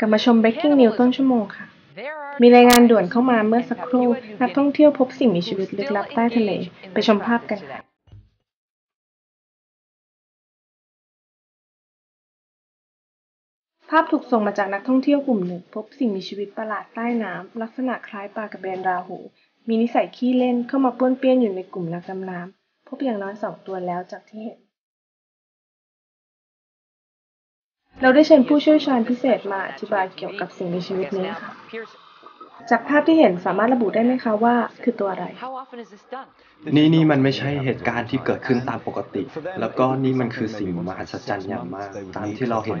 กลับมาชม Breaking News ต้นชั่วโมงค่ะ There are มีรายงานด่วนเข้ามาเมื่อสักครู่ นักท่องเที่ยวพบสิ่งมีชีวิตลึกลับใต้ทะเล ไปชมภาพกันค่ะภาพถูกส่งมาจากนักท่องเที่ยวกลุ่มหนึ่ง พบสิ่งมีชีวิตประหลาดใต้น้ำ ลักษณะคล้ายปลากระเบนราหู มีนิสัยขี้เล่นเข้ามาป้วนเปี้ยนอยู่ในกลุ่มนักดำน้ำพบอย่างน้อยสองตัวแล้วจากที่เห็น เราได้เชิญผู้เชี่ยวชาญพิเศษมาอธิบายเกี่ยวกับสิ่งมีชีวิตนี้ค่ะ จากภาพที่เห็นสามารถระบุได้ไหมคะว่าคือตัวอะไร how often is this done? นี่นี่มันไม่ใช่เหตุการณ์ที่เกิดขึ้นตามปกติ แล้วก็นี่มันคือสิ่งมหัศจรรย์อย่างมาก ตามที่เราเห็น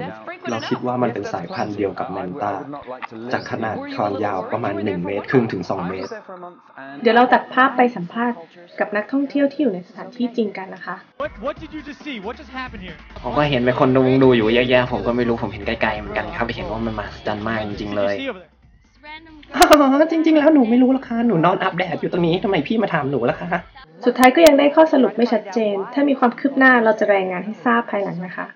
เราคิดว่ามันเป็นสายพันธุ์เดียวกับแมนตา จากขนาดความยาวประมาณ 1 เมตรครึ่งถึง 2 เมตร เดี๋ยวเราตัดภาพไปสัมภาษณ์กับนักท่องเที่ยวที่อยู่ในสถานที่จริงกันนะคะ What What did you just see? What just happened here? ผมก็เห็นเป็นคนดูดูอยู่เยอะแยะผมก็ไม่รู้ผมเห็นไกลๆเหมือนกันครับเห็นว่ามันมหัศจรรย์มากจริงๆ What เล did ย อ๋อจริง ๆ แล้วหนูไม่รู้หรอกค่ะหนูนอนอาบแดดอยู่ตรงนี้ทำไมพี่มาถามหนูล่ะคะสุดท้ายก็ยังได้ข้อสรุปไม่ชัดเจน ถ้ามีความคืบหน้าเราจะรายงานให้ทราบภายหลังนะคะ